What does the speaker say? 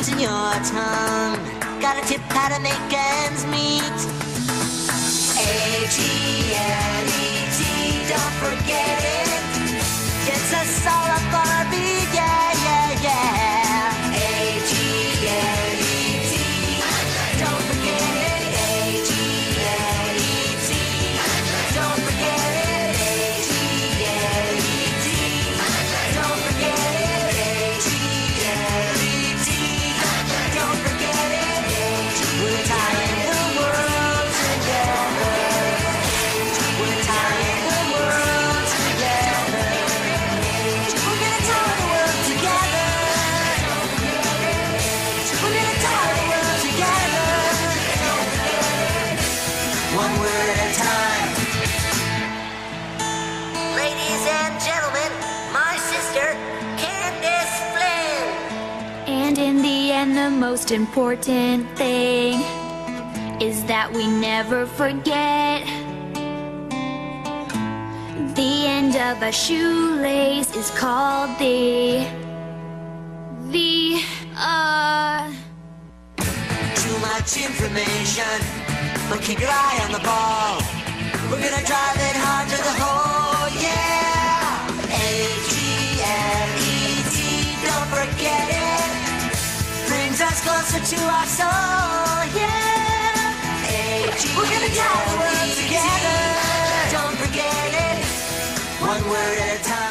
losing your tongue. Got a tip how to make ends meet. A-G-L-E-T, One word at a time. Ladies and gentlemen, my sister, Candace Flynn. And in the end, the most important thing is that we never forget. The end of a shoelace is called the. the. uh. Too much information, but keep your eye on the ball. We're gonna drive it hard to the hole, yeah. A-G-L-E-T, don't forget it. Brings us closer to our soul, yeah. A-G-L-E-T, we're gonna drive the world together. Don't forget it. One word at a time.